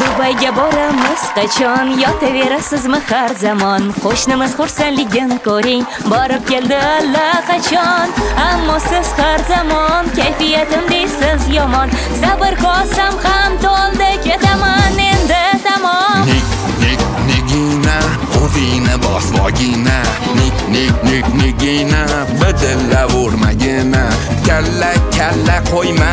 dubayga boramiz qachon yotaverasizmi har zamon qo'shnimiz xursandligin ko'ring borib keldi allaqachon ammo siz har zamon kayfiyatim deysiz yomon sabr kosam ham to'ldi ketaman endi tamom nik nik nigina o'zingni bos vogina nik nik nik nigina bidillavermagina kalla kalla qo'yma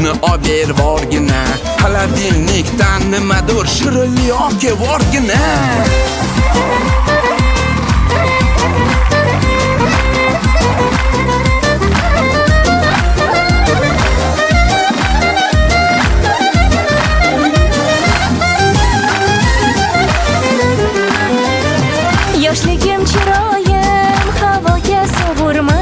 tuzni ober vorgina xolodilnikdan nimadir shirinli olib kevorgina yoshligim chiroyim havoga sovurmang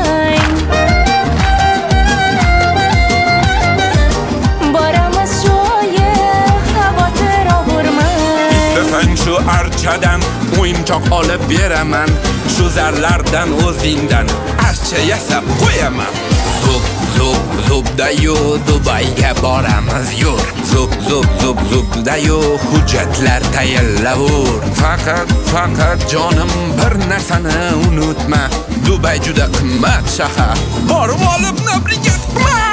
shu archadan o'yinchoq olib beraman. Shu zarlardan o'zingdan archa yasab qo'yaman. Zub zub zubdayu dubayga boramiz yur. Zub zub zub zubdayu hujjatlar tayyorlavur faqat faqat jonim bir narsani unutma. Dubay juda qimmat shahar. Borib olib nabrigat qilma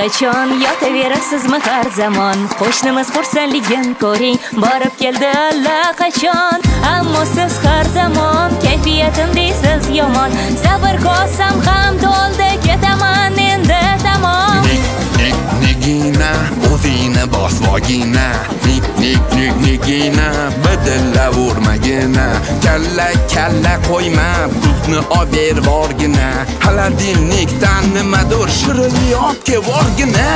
qachon yotaverasizmi har zamon. Qo'shnimiz xursandligin ko'ring borib keldi allaqachon. Ammo siz har zamon kayfiyatim deysiz yomon. Sabr kosam ham to'ldi ketaman endi tamom. Nigina o'zingni bos vogina nik nik nik nigina bidillavermagina kalla kalla qo'yma tuzni ober vorgina xolodilnikdan nimadir shirinli olib kevorgina